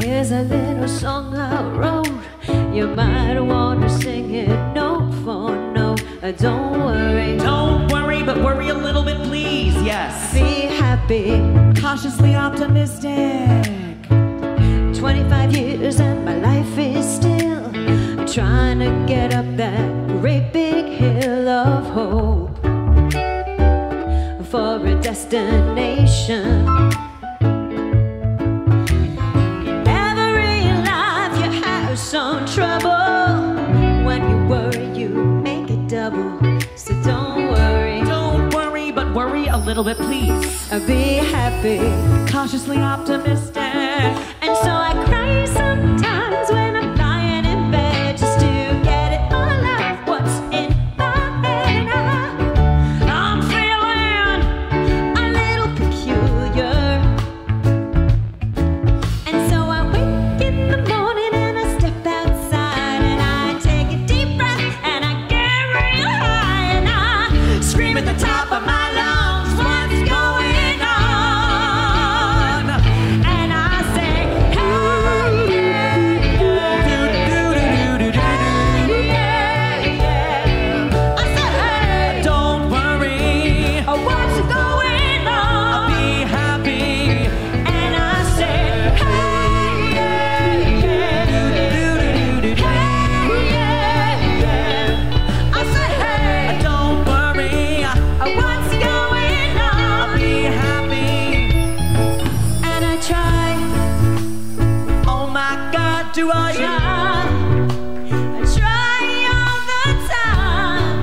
Here's a little song I wrote. You might want to sing it note for note. Uh, Don't worry, Don't worry, but worry a little bit, please. Yes. be happy. Cautiously optimistic. 25 years and my life is still trying to get up that great big hill of hope for a destination. Some trouble. When you worry, you make it double. So don't worry, Don't worry, but worry a little bit, please. be happy. Cautiously optimistic. Do I? try, I try all the time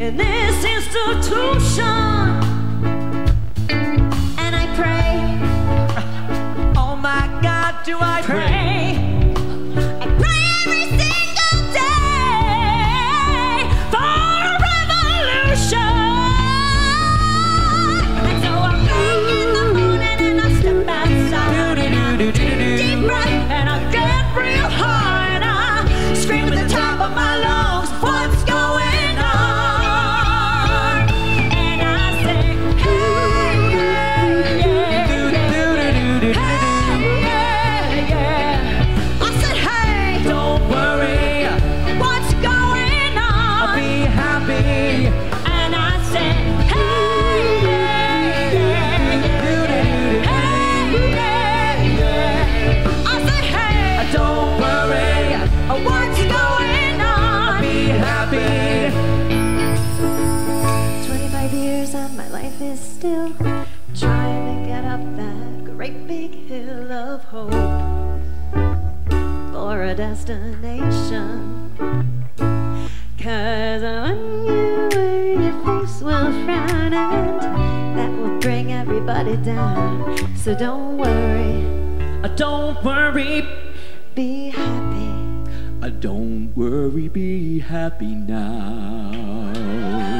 in this institution. And I pray. Oh my God, do I pray. I pray every single life is still trying to get up that great big hill of hope for a destination. Cause when you worry, your face will frown and that will bring everybody down. So don't worry, Uh, Don't worry. be happy. Uh, Don't worry. Be happy now.